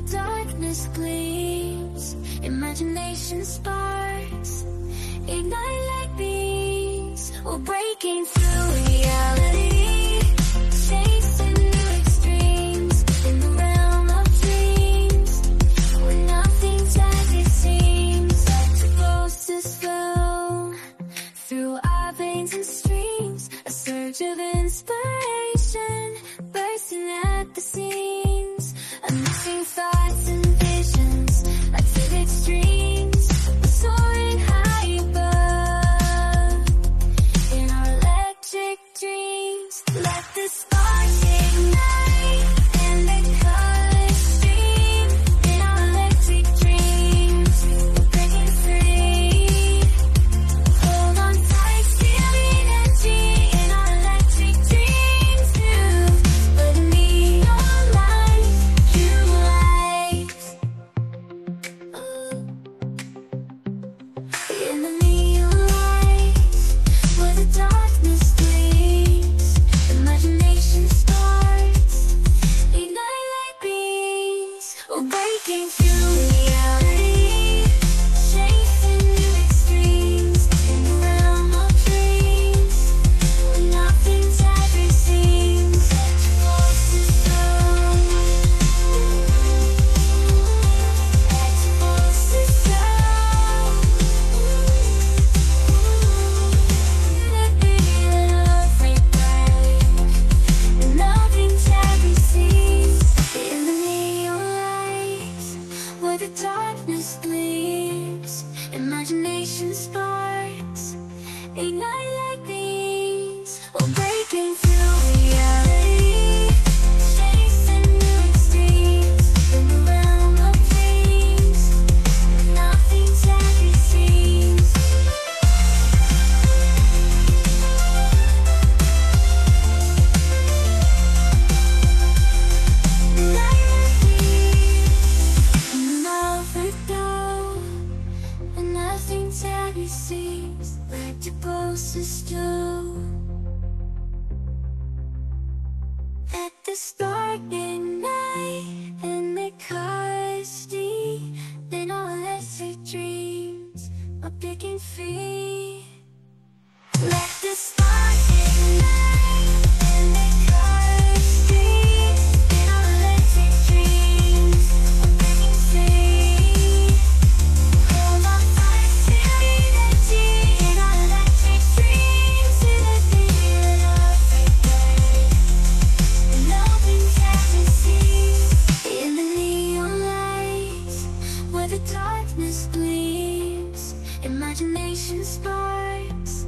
darkness gleams, imagination sparks, ignite like beams, we're breaking through. Yeah. In the Patience. Wasting time seems like post closest to. At the starting darkness gleams, imagination sparks,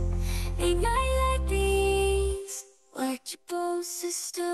ignite like these What your bow sister.